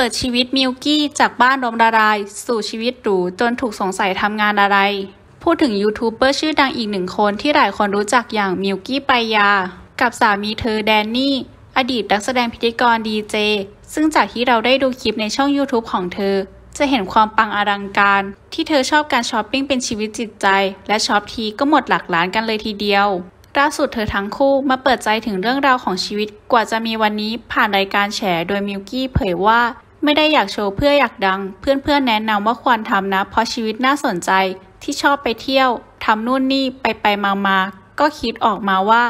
เปิดชีวิตมิ้วกี้จากบ้านล้มละลาย สู่ชีวิตหรูจนถูกสงสัยทำงานอะไร พูดถึงยูทูบเบอร์ชื่อดังอีกหนึ่งคนที่หลายคนรู้จักอย่างมิ้วกี้ไปรยา กับสามีเธอแดนนี่ อดีตนักแสดงพิธีกรดีเจ ซึ่งจากที่เราได้ดูคลิปในช่อง YouTube ของเธอ จะเห็นความปังอลังการ ที่เธอชอบการช้อปปิ้งเป็นชีวิตจิตใจ และช้อปทีก็หมดหลักล้านกันเลยทีเดียวล่าสุดเธอทั้งคู่มาเปิดใจถึงเรื่องราวของชีวิตกว่าจะมีวันนี้ผ่านรายการแฉโดยมิ้วกี้เผยว่า ไม่ได้อยากโชว์เพื่ออยากดัง เพื่อนๆแนะนำว่าควรทำนะ เพราะชีวิตน่าสนใจที่ชอบไปเที่ยวทำนู่นนี่ไปไปมามาก็คิดออกมาว่า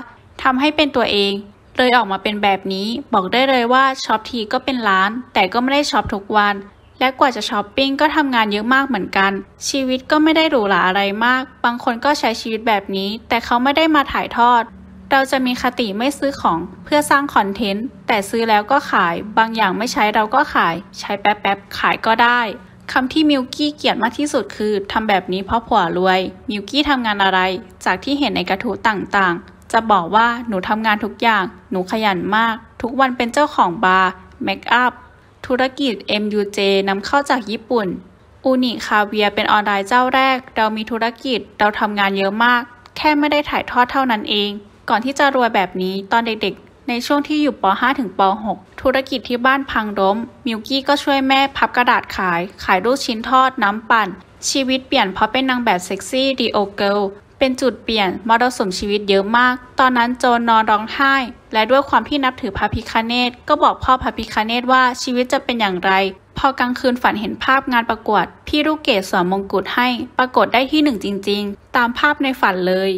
ทำให้เป็นตัวเอง เลยออกมาเป็นแบบนี้ บอกได้เลยว่าช็อปทีก็เป็นล้าน แต่ก็ไม่ได้ช็อปทุกวัน และกว่าจะช้อปปิ้งก็ทำงานเยอะมากเหมือนกัน ชีวิตก็ไม่ได้หรูหราอะไรมาก บางคนก็ใช้ชีวิตแบบนี้ แต่เขาไม่ได้มาถ่ายทอด เราจะมีคติไม่ซื้อของเพื่อสร้างคอนเทนต์ แต่ซื้อแล้วก็ขาย บางอย่างไม่ใช้เราก็ขาย ใช้แป๊บๆ ขายก็ได้คำที่มิ้วกี้เกลียดมากที่สุดคือทำแบบนี้เพราะผัวรวย มิ้วกี้ทำงานอะไร จากที่เห็นในกระทู้ต่างๆ จะบอกว่าหนูทำงานทุกอย่าง หนูขยันมาก ทุกวันเป็นเจ้าของแบรนด์ makeup ธุรกิจ มุก นำเข้าจากญี่ปุ่น อูนิคาเวียร์เป็นออนไลน์เจ้าแรก เรามีธุรกิจ เราทำงานเยอะมาก แค่ไม่ได้ถ่ายทอดเท่านั้นเอง ก่อนที่จะรวยแบบนี้ตอนเด็กๆ ในช่วงที่อยู่ป .5 ถึงป .6 ธุรกิจที่บ้านพังล้ม มิวกี้ก็ช่วยแม่พับกระดาษขาย ขายลูกชิ้นทอดน้ำปั่น ชีวิตเปลี่ยนเพราะเป็นนางแบบเซ็กซี่ดีโอเกิลเป็นจุดเปลี่ยนมรสุมชีวิตเยอะมาก ตอนนั้นโจนนอนร้องไห้ และด้วยความที่นับถือพระพิคเนตก็บอกพ่อพระพิคเนตว่าชีวิตจะเป็นอย่างไร พอกลางคืนฝันเห็นภาพงานประกวด พี่ลูกเกดสวมมงกุฎให้ ปรากฏได้ที่หนึ่งจริง ๆ ตามภาพในฝันเลย